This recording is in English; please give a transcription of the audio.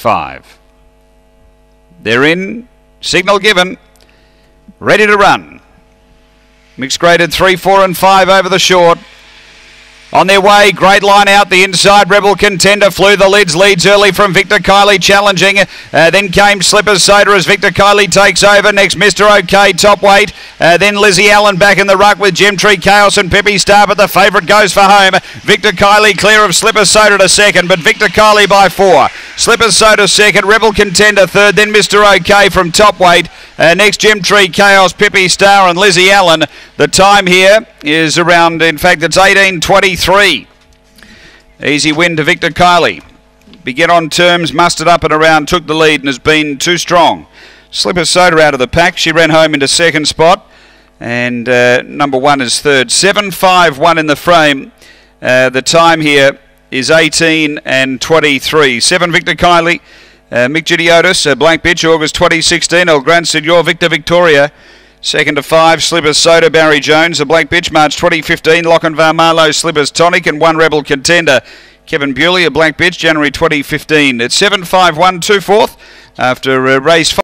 five. They're in. Signal given. Ready to run. Mixed graded three, four, and five over the short. On their way, great line out the inside. Rebel contender flew the lids, leads early from Victor Kiley challenging. Uh, then came Slippers Soda as Victor Kiley takes over. Next, Mr. OK, top weight. Uh, then Lizzie Allen back in the ruck with Jim Gemtree Chaos and Pippi Star, but the favourite goes for home. Victor Kiley clear of Slippers Soda to second, but Victor Kiley by four. Slippers Soda second, Rebel contender third, then Mr. OK from top weight. Uh, next, Gemtree Chaos, Pippi Star, and Lizzie Allen. The time here is around, in fact, it's 18.23. Easy win to Victor Kiley. Begin on terms, mustered up and around, took the lead and has been too strong. Slipper Soda out of the pack. She ran home into second spot. And uh, number one is third. 7 5 1 in the frame. Uh, the time here is 18 and 23. 7 Victor Kiley. Uh, Mick Gidiotis, uh, Black Bitch, August 2016. El Gran Senor Victor Victoria. Second to five, Slippers Soda, Barry Jones. The Black Bitch, March 2015. Lochinvar Marlow, Slippers Tonic, and one Rebel contender. Kevin Bewley, a Black Bitch, January 2015. It's 7 5 1 2 4th after uh, race five.